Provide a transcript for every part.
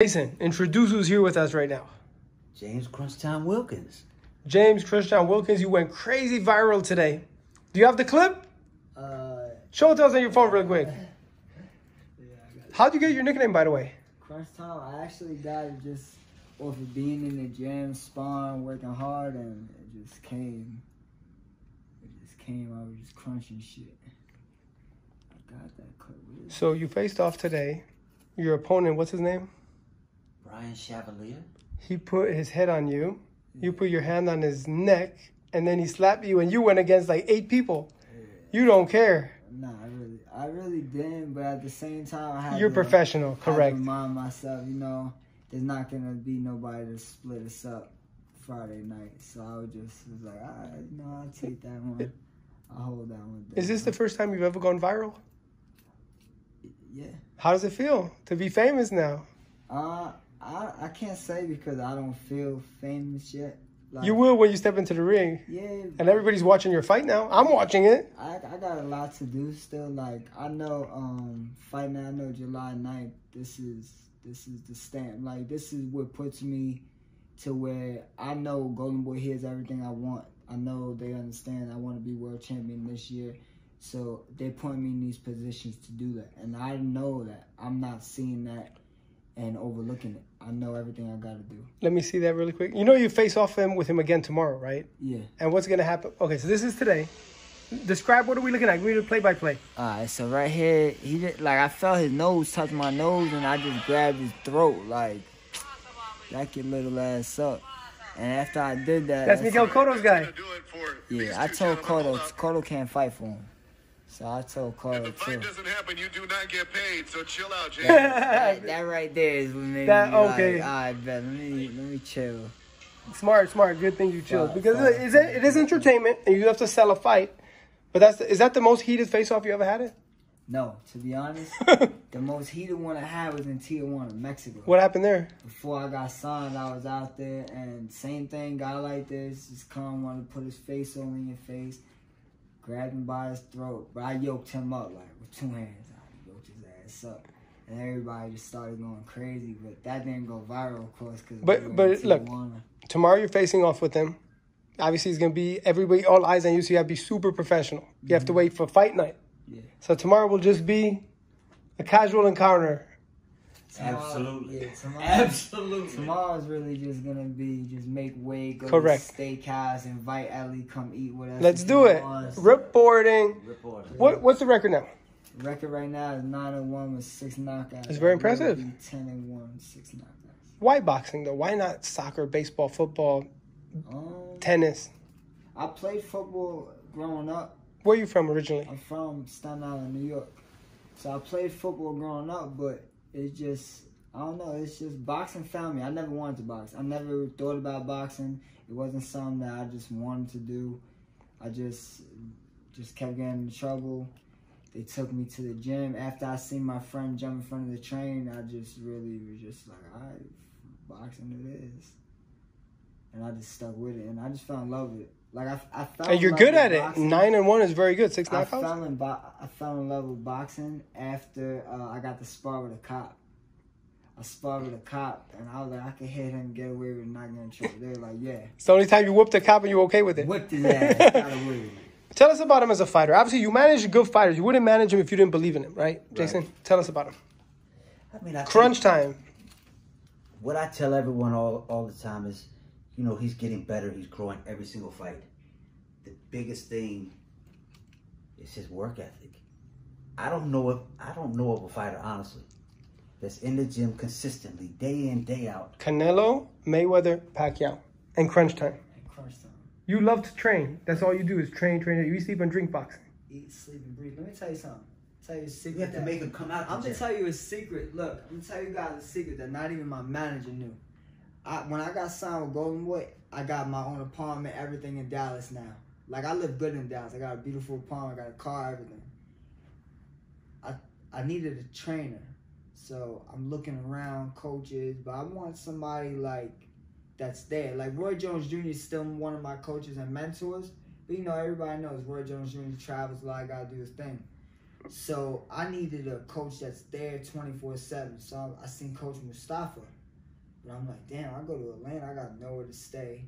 Jason, introduce who's here with us right now. James Crunchtime Wilkins. James Christian Wilkins, you went crazy viral today. Do you have the clip? Uh, Show it to us on your phone real quick. How'd you get your nickname, by the way? crunch time. I actually got it just off of being in the gym, sparring, working hard, and it just came. It just came. I was just crunching shit. I got that clip. So you faced off today. Your opponent, what's his name? Brian Chevalier. He put his head on you. You put your hand on his neck, and then he slapped you, and you went against like eight people. You don't care. Nah, I really, I really didn't. But at the same time, I had You're to, professional, correct? remind myself, you know, there's not gonna be nobody to split us up Friday night. So I was just was like, all right, you know, I'll take that one. I'll hold that one. Is this the first time you've ever gone viral? Yeah. How does it feel to be famous now? Uh, I I can't say because I don't feel famous yet. Like, You will when you step into the ring, Yeah. and everybody's watching your fight now. I'm watching it. I I got a lot to do still. Like I know, um, fight now. I know July 9th, This is this is the stamp. Like this is what puts me to where I know Golden Boy here's everything I want. I know they understand I want to be world champion this year. So they put me in these positions to do that. And I know that I'm not seeing that and overlooking it. I know everything I gotta do. Let me see that really quick. You know you face off him with him again tomorrow, right? Yeah. And what's gonna happen? Okay, so this is today. Describe what are we looking at? We need to play by play. Alright, so right here, he just, like I felt his nose touch my nose, and I just grabbed his throat, like back your little ass up. And after I did that, That's I Miguel Cotto's guy. do it for these yeah, I told gentlemen Cotto. Cotto can't fight for him. So I told If the fight too. doesn't happen, you do not get paid. So chill out, James. That, that right there is what made That- me okay. like, alright, bet, let me let me chill. Smart, smart. Good thing you chilled Fine, because fine. it is, it is entertainment, and you have to sell a fight. But that's the, is that the most heated face off you ever had? It. No, to be honest, the most heated one I had was in Tijuana, Mexico. What happened there? before I got signed, I was out there and same thing, guy like this, just come, wanted to put his face all in your face, grabbed him by his throat. But I yoked him up like with two hands. I yoked his ass up. And everybody just started going crazy, but that didn't go viral, of course. Cause But- we but look, Tomorrow you're facing off with him. Obviously, it's gonna be everybody, all eyes on you. So you have to be super professional. You have to mm-hmm. wait for fight night. Yeah. So tomorrow will just be a casual encounter. Tomorrow- Absolutely. Yeah, tomorrow, Absolutely. Tomorrow's really just gonna be just make way, go Correct. to steakhouse, invite Ellie, come eat with us. Let's do it. wants. Reporting. Reporter. What what's the record now? Record right now is nine and one with six knockouts. It's very impressive. be Ten and one, six knockouts. Why boxing though? Why not soccer, baseball, football, Um, tennis? I played football growing up. Where are you from originally? I'm from Staten Island, New York. So I played football growing up, but it's just I don't know. It's just boxing found me. I never wanted to box. I never thought about boxing. It wasn't something that I just wanted to do. I just just kept getting in trouble. They took me to the gym. After I seen my friend jump in front of the train, I just really was just like, all right, boxing it is. And I just stuck with it, and I just fell in love with it. Like I, I fell. And you're good at it. boxing. Nine and one is very good. Six I knockouts. fell in bo- I fell in love with boxing after uh, I got to spar with a cop. I sparred with a cop, and I was like, I can hit him, get away with it, not getting in trouble. They were like, yeah, It's the only time you whooped a cop and you okay with it. whipped his ass, got away with it. Tell us about him as a fighter. Obviously, you manage good fighters. You wouldn't manage him if you didn't believe in him, right, Jason? Tell us about him. I mean, I think Crunch time. What I tell everyone all, all the time is, you know, he's getting better. He's growing every single fight. The biggest thing is his work ethic. I don't know if I don't know of a fighter, honestly, that's in the gym consistently, day in, day out. Canelo, Mayweather, Pacquiao, and crunch time. And crunch time. You love to train. That's all you do is train, train. You eat, sleep, and drink boxing. Eat, sleep, and breathe. Let me tell you something. Tell you a secret. You have to that- make him come out. I'm the gonna tell you a secret. Look, I'm gonna tell you guys a secret that not even my manager knew. I, when I got signed with Golden Boy, I got my own apartment, everything in Dallas now. Like I live good in Dallas. I got a beautiful apartment, I got a car, everything. I I needed a trainer, so I'm looking around coaches, but I want somebody like that's there. Like Roy Jones Jr. is still one of my coaches and mentors, but you know everybody knows Roy Jones Jr. travels a lot, got to do his thing. So I needed a coach that's there 24 7. So I, I seen Coach Mustafa. I'm like, damn, I go to Atlanta, I got nowhere to stay.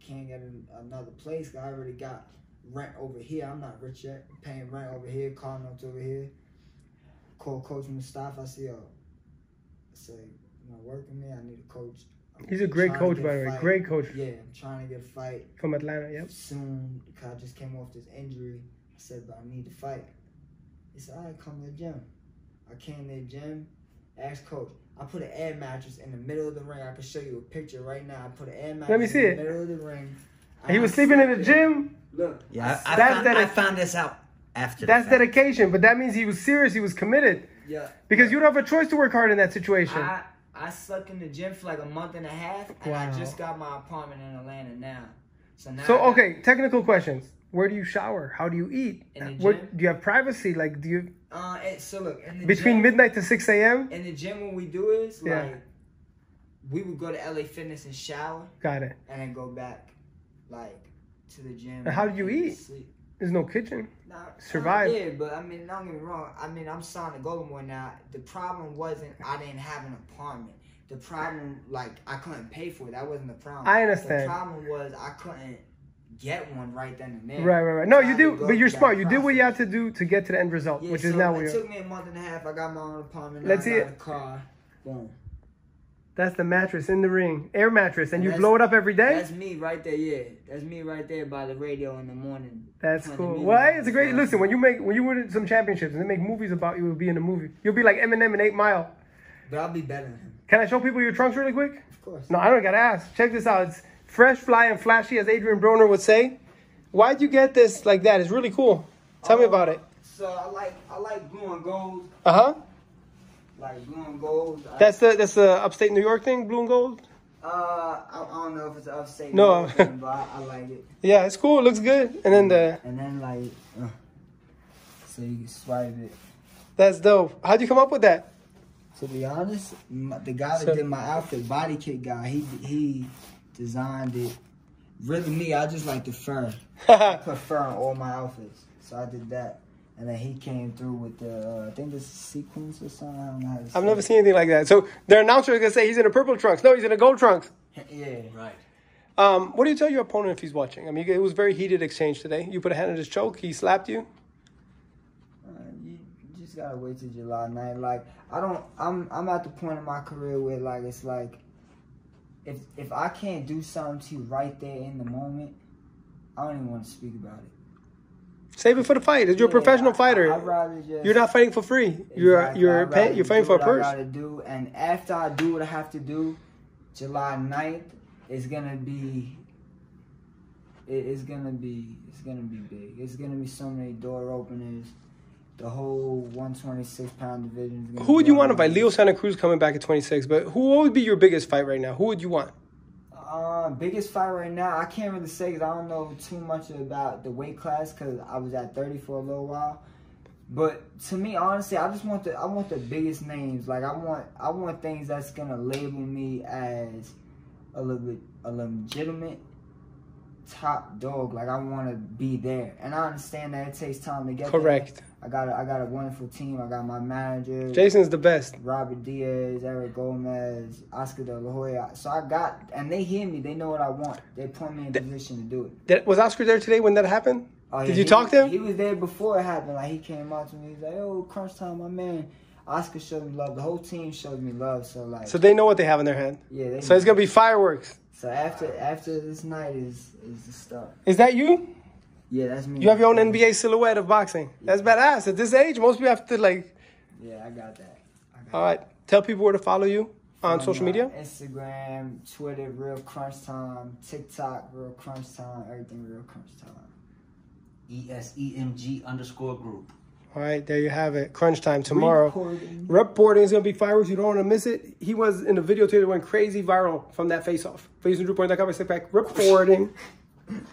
Can't get an, another place. I already got rent over here. I'm not rich yet. I'm paying rent over here, car notes over here. Call Coach Mustafa. I see, yo, I say, you know, work with me. I need a coach. I'm He's a great coach, by the way. Great coach Yeah, I'm trying to get a fight from Atlanta. Yep. soon because I just came off this injury. I said, but I need to fight. He said, all right, come to the gym. I came to the gym, asked coach. I put an air mattress in the middle of the ring. I can show you a picture right now. I put an air mattress Let me see in it. the middle of the ring. He was sleeping in the gym. Look, Yeah, I, I, That's found, I found this out after. That's fact. dedication, but that means he was serious. He was committed yeah. because you don't have a choice to work hard in that situation. I, I slept in the gym for like a month and a half, and I just got my apartment in Atlanta now. So now. So got- okay, technical questions. Where do you shower? How do you eat? Where, do you have privacy? Like, do you Uh, so look in the between gym, midnight to six a.m.? in the gym, what we do is Yeah. like we would go to LA Fitness and shower, Got it. and then go back like to the gym. And how do you eat? Sleep. There's no kitchen. Nah, Survive. yeah, but I mean, don't get me wrong. I mean, I'm signed to Golden now. The problem wasn't I didn't have an apartment. The problem, like, I couldn't pay for it. That wasn't the problem. I understand. The problem was I couldn't get one right then and there. Right, right, right. No, you do, but you're smart. You did what you had to do to get to the end result, Yeah, which so is now it where you're. took me a month and a half. I got my own apartment. Let's see it. Car. Boom. That's the mattress in the ring, air mattress, and you blow it up every day. That's me right there. Yeah, that's me right there by the radio in the morning. That's cool. Well, hey, it's a great. Listen, when you make when you win some championships and they make movies about you, you'll be in a movie. You'll be like Eminem in Eight Mile. But I'll be better than him, Can I show people your trunks really quick? of course. No, I don't gotta ask. Check this out. It's fresh, fly, and flashy, as Adrian Broner would say. Why'd you get this like that? It's really cool. Tell me Oh. about it. So I like I like blue and gold. Uh huh. Like blue and gold. That's the that's the upstate New York thing, blue and gold. Uh, I, I don't know if it's upstate. No. New York thing, but I, I like it. Yeah, it's cool. It looks good. And then the And then like, uh, so you can swipe it. that's dope. How'd you come up with that? To be honest, the guy that So- did my outfit, Body Kit guy, he he designed it. Really, me, I just like the fur. I put fur on all my outfits, so I did that. And then he came through with the, uh, I think this sequence or something. I don't know how to I've never it. seen anything like that. So their announcer is gonna say he's in a purple trunks. No, he's in a gold trunks. Yeah. Right. Um, what do you tell your opponent if he's watching? I mean, it was very heated exchange today. You put a hand in his choke. He slapped you. Uh, you just gotta wait till July 9th. Like I don't, I'm I'm at the point in my career where like it's like, if if I can't do something to you right there in the moment, I don't even want to speak about it. Save it for the fight. You're a professional I- fighter. I'd rather just. You're not fighting for free. You're you're pay, you're fighting for a what I purse. gotta do, and after I do what I have to do, July 9th is gonna be. It, it's gonna be. It's gonna be big. It's gonna be so many door openers. The whole 126 pound division. Is Who would you want to fight? Leo Santa Cruz coming back at 26, but who would be your biggest fight right now? Who would you want? Uh, biggest fight right now, I can't really say because I don't know too much about the weight class because I was at 30 for a little while. But to me, honestly, I just want the I want the biggest names. Like I want I want things that's gonna label me as a little bit a legitimate top dog. Like I want to be there, and I understand that it takes time to get there. I got a, I got a wonderful team. I got my manager. Jason's the best. Robert Diaz, Eric Gomez, Oscar De La Hoya. So I got, and they hear me. They know what I want. They put me in position to do it. Did, was Oscar there today when that happened? Oh, Did yeah, you he- talk to him? He was there before it happened. Like he came out to me. He's like, "Oh, crunch time, my man." Oscar showed me love. The whole team showed me love. So like, So they know what they have in their hand. yeah. They So it's gonna be fireworks. So after after this night is is the start. Is that you? Yeah, that's me. You have your own NBA silhouette of boxing. That's badass. At this age, most people have to like. Yeah, I got that. I got All right, tell people where to follow you on that. social media. Instagram, Twitter, Real Crunch Time, TikTok, Real Crunch Time, everything Real Crunch Time. E S E M G underscore group. All right, there you have it. Crunch time tomorrow. Reporting. Reporting is gonna be fireworks. You don't want to miss it. He was in the video today that went crazy viral from that face off. Facebook.com. I sit back reporting.